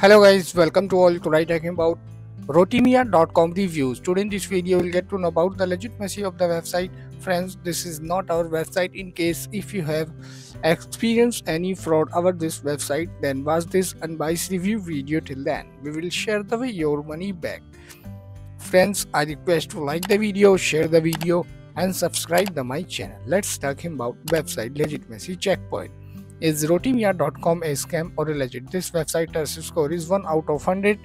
Hello guys, welcome to all today talking about rotimia.com reviews. Today in this video we'll get to know about the legitimacy of the website. Friends, this is not our website in case if you have experienced any fraud over this website then watch this unbiased review video till then. We will share the way your money back. Friends, I request to like the video, share the video and subscribe to my channel. Let's talk about website legitimacy checkpoint. Is Rotimia.com a scam or a legit? This website trust score is 1 out of 100.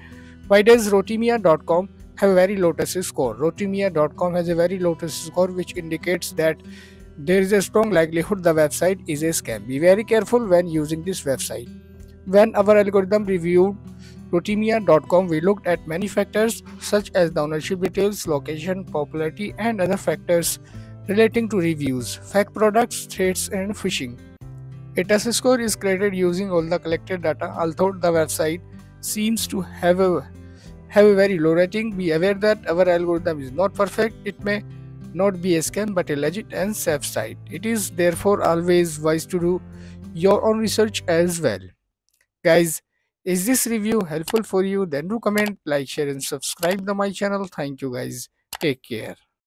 Why does Rotimia.com have a very low trust score? Rotimia.com has a very low trust score which indicates that there is a strong likelihood the website is a scam. Be very careful when using this website. When our algorithm reviewed Rotimia.com, we looked at many factors such as the ownership details, location, popularity, and other factors relating to reviews, fake products, threats, and phishing. A test score is created using all the collected data. Although the website seems to have a have a very low rating, be aware that our algorithm is not perfect. It may not be a scam but a legit and safe site. It is therefore always wise to do your own research as well. Guys, is this review helpful for you? Then do comment, like, share and subscribe to my channel. Thank you guys. Take care.